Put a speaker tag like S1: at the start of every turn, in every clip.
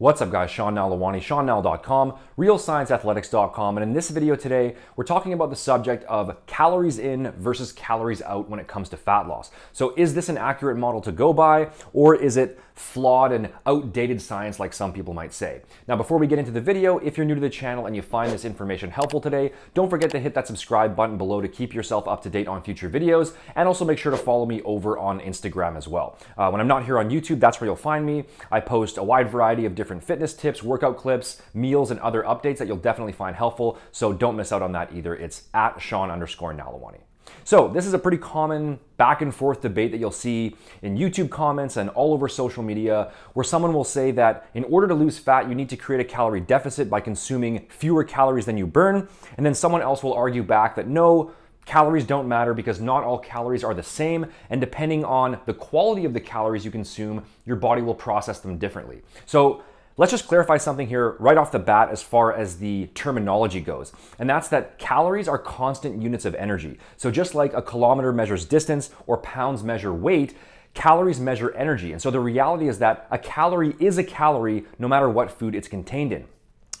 S1: What's up guys, Sean Nalewanyj, SeanNal.com, RealScienceAthletics.com, and in this video today, we're talking about the subject of calories in versus calories out when it comes to fat loss. So is this an accurate model to go by, or is it flawed and outdated science like some people might say? Now before we get into the video, if you're new to the channel and you find this information helpful today, don't forget to hit that subscribe button below to keep yourself up to date on future videos, and also make sure to follow me over on Instagram as well. Uh, when I'm not here on YouTube, that's where you'll find me. I post a wide variety of different different fitness tips, workout clips, meals, and other updates that you'll definitely find helpful. So don't miss out on that either. It's at Sean underscore Nalewanyj. So this is a pretty common back and forth debate that you'll see in YouTube comments and all over social media where someone will say that in order to lose fat, you need to create a calorie deficit by consuming fewer calories than you burn. And then someone else will argue back that no, Calories don't matter because not all calories are the same, and depending on the quality of the calories you consume, your body will process them differently. So, Let's just clarify something here right off the bat as far as the terminology goes. And that's that calories are constant units of energy. So just like a kilometer measures distance or pounds measure weight, calories measure energy. And so the reality is that a calorie is a calorie no matter what food it's contained in.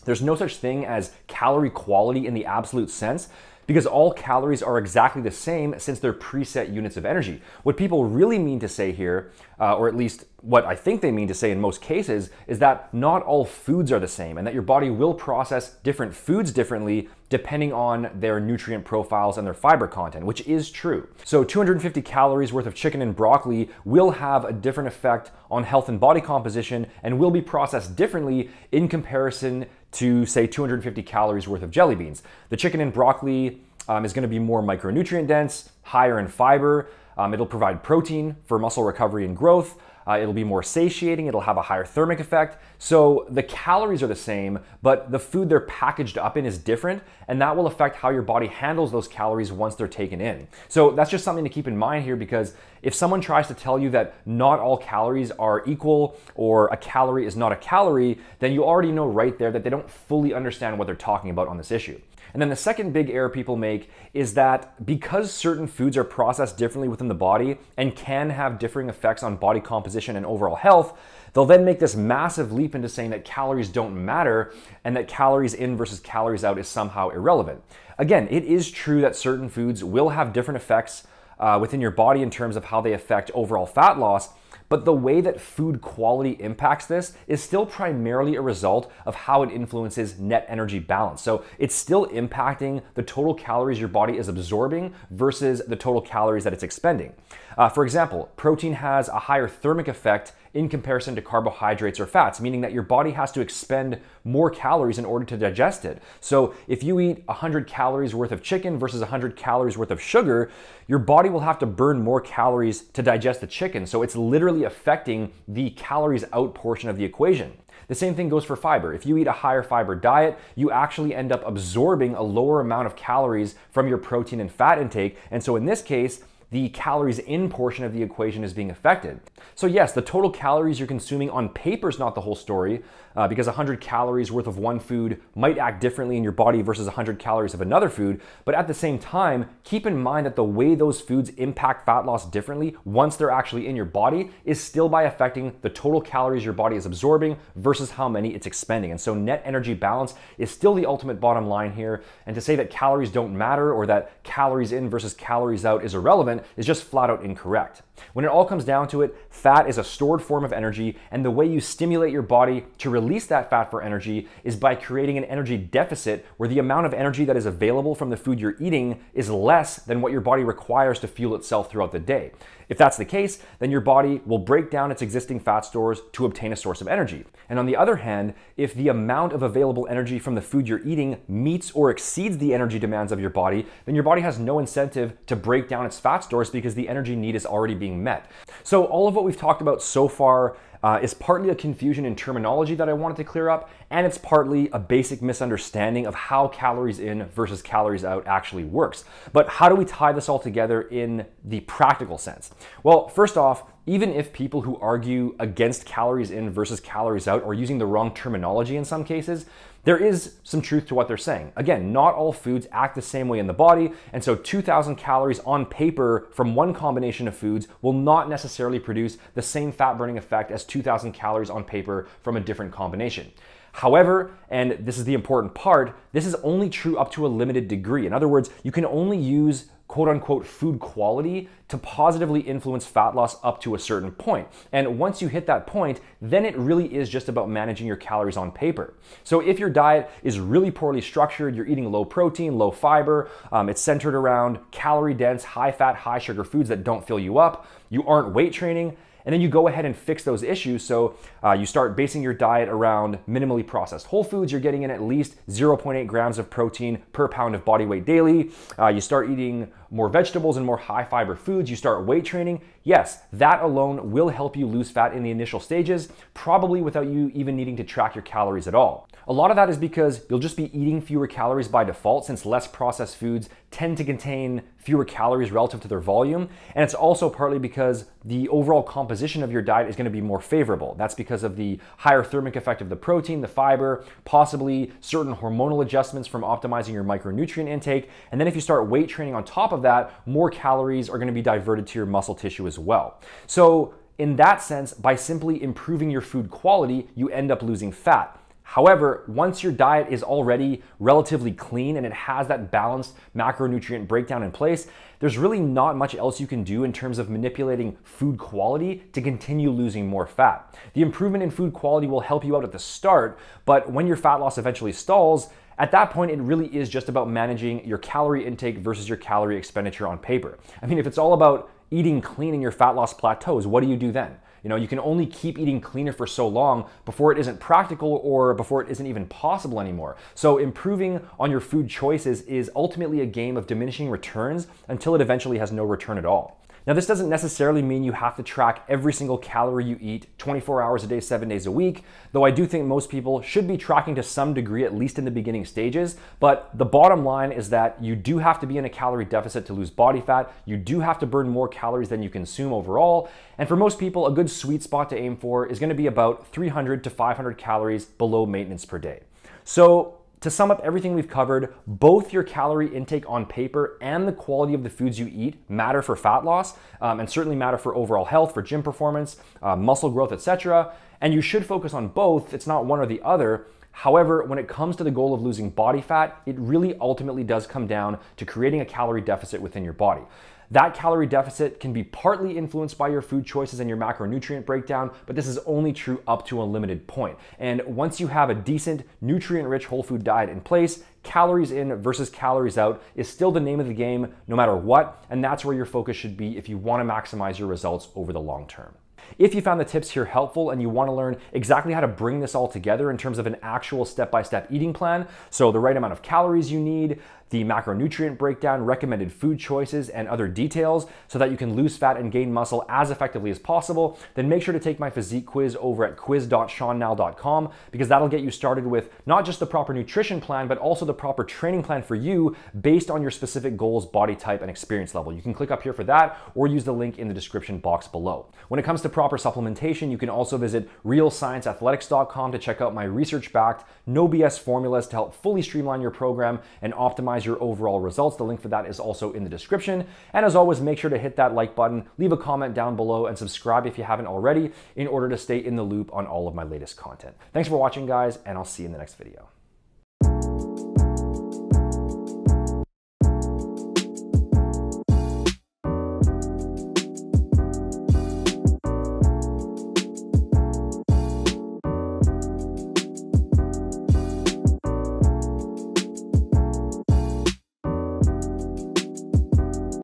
S1: There's no such thing as calorie quality in the absolute sense because all calories are exactly the same since they're preset units of energy. What people really mean to say here, uh, or at least what I think they mean to say in most cases, is that not all foods are the same and that your body will process different foods differently depending on their nutrient profiles and their fiber content, which is true. So 250 calories worth of chicken and broccoli will have a different effect on health and body composition and will be processed differently in comparison to say 250 calories worth of jelly beans. The chicken and broccoli um, is going to be more micronutrient dense, higher in fiber. Um, it'll provide protein for muscle recovery and growth. Uh, it'll be more satiating, it'll have a higher thermic effect. So the calories are the same, but the food they're packaged up in is different, and that will affect how your body handles those calories once they're taken in. So that's just something to keep in mind here because if someone tries to tell you that not all calories are equal or a calorie is not a calorie, then you already know right there that they don't fully understand what they're talking about on this issue. And then the second big error people make is that because certain foods are processed differently within the body and can have differing effects on body composition and overall health, they'll then make this massive leap into saying that calories don't matter and that calories in versus calories out is somehow irrelevant. Again, it is true that certain foods will have different effects uh, within your body in terms of how they affect overall fat loss. But the way that food quality impacts this is still primarily a result of how it influences net energy balance. So it's still impacting the total calories your body is absorbing versus the total calories that it's expending. Uh, for example, protein has a higher thermic effect in comparison to carbohydrates or fats, meaning that your body has to expend more calories in order to digest it. So if you eat 100 calories worth of chicken versus 100 calories worth of sugar, your body will have to burn more calories to digest the chicken. So it's literally affecting the calories out portion of the equation. The same thing goes for fiber. If you eat a higher fiber diet, you actually end up absorbing a lower amount of calories from your protein and fat intake. And so in this case, the calories in portion of the equation is being affected. So yes, the total calories you're consuming on paper is not the whole story, uh, because 100 calories worth of one food might act differently in your body versus 100 calories of another food. But at the same time, keep in mind that the way those foods impact fat loss differently once they're actually in your body is still by affecting the total calories your body is absorbing versus how many it's expending. And so net energy balance is still the ultimate bottom line here. And to say that calories don't matter or that calories in versus calories out is irrelevant is just flat out incorrect. When it all comes down to it, fat is a stored form of energy, and the way you stimulate your body to release that fat for energy is by creating an energy deficit where the amount of energy that is available from the food you're eating is less than what your body requires to fuel itself throughout the day. If that's the case, then your body will break down its existing fat stores to obtain a source of energy. And on the other hand, if the amount of available energy from the food you're eating meets or exceeds the energy demands of your body, then your body has no incentive to break down its fat stores because the energy need is already being met. So, all of what we've talked about so far uh, is partly a confusion in terminology that I wanted to clear up, and it's partly a basic misunderstanding of how calories in versus calories out actually works. But how do we tie this all together in the practical sense? Well, first off, even if people who argue against calories in versus calories out are using the wrong terminology in some cases, there is some truth to what they're saying. Again, not all foods act the same way in the body, and so 2,000 calories on paper from one combination of foods will not necessarily produce the same fat burning effect as 2,000 calories on paper from a different combination. However, and this is the important part, this is only true up to a limited degree. In other words, you can only use quote unquote food quality to positively influence fat loss up to a certain point. And once you hit that point, then it really is just about managing your calories on paper. So if your diet is really poorly structured, you're eating low protein, low fiber, um, it's centered around calorie dense, high fat, high sugar foods that don't fill you up, you aren't weight training, and then you go ahead and fix those issues. So uh, you start basing your diet around minimally processed whole foods. You're getting in at least 0.8 grams of protein per pound of body weight daily. Uh, you start eating more vegetables and more high fiber foods. You start weight training. Yes, that alone will help you lose fat in the initial stages, probably without you even needing to track your calories at all. A lot of that is because you'll just be eating fewer calories by default since less processed foods tend to contain fewer calories relative to their volume. And it's also partly because the overall composition of your diet is going to be more favorable. That's because of the higher thermic effect of the protein, the fiber, possibly certain hormonal adjustments from optimizing your micronutrient intake. And then if you start weight training on top of that, more calories are going to be diverted to your muscle tissue as well. So in that sense, by simply improving your food quality, you end up losing fat. However, once your diet is already relatively clean and it has that balanced macronutrient breakdown in place, there's really not much else you can do in terms of manipulating food quality to continue losing more fat. The improvement in food quality will help you out at the start, but when your fat loss eventually stalls, at that point, it really is just about managing your calorie intake versus your calorie expenditure on paper. I mean, if it's all about eating clean and your fat loss plateaus, what do you do then? You know, you can only keep eating cleaner for so long before it isn't practical or before it isn't even possible anymore. So improving on your food choices is ultimately a game of diminishing returns until it eventually has no return at all. Now, this doesn't necessarily mean you have to track every single calorie you eat 24 hours a day, seven days a week, though I do think most people should be tracking to some degree, at least in the beginning stages. But the bottom line is that you do have to be in a calorie deficit to lose body fat. You do have to burn more calories than you consume overall. And for most people, a good sweet spot to aim for is gonna be about 300 to 500 calories below maintenance per day. So to sum up everything we've covered, both your calorie intake on paper and the quality of the foods you eat matter for fat loss um, and certainly matter for overall health, for gym performance, uh, muscle growth, etc. And you should focus on both. It's not one or the other. However, when it comes to the goal of losing body fat, it really ultimately does come down to creating a calorie deficit within your body. That calorie deficit can be partly influenced by your food choices and your macronutrient breakdown, but this is only true up to a limited point. And once you have a decent, nutrient rich whole food diet in place, calories in versus calories out is still the name of the game no matter what. And that's where your focus should be if you want to maximize your results over the long term. If you found the tips here helpful and you want to learn exactly how to bring this all together in terms of an actual step by step eating plan, so the right amount of calories you need, the macronutrient breakdown, recommended food choices, and other details so that you can lose fat and gain muscle as effectively as possible, then make sure to take my physique quiz over at quiz.seannal.com because that'll get you started with not just the proper nutrition plan, but also the proper training plan for you based on your specific goals, body type, and experience level. You can click up here for that or use the link in the description box below. When it comes to proper supplementation, you can also visit realscienceathletics.com to check out my research backed, no BS formulas to help fully streamline your program and optimize optimize your overall results. The link for that is also in the description. And as always, make sure to hit that like button, leave a comment down below, and subscribe if you haven't already in order to stay in the loop on all of my latest content. Thanks for watching, guys, and I'll see you in the next video.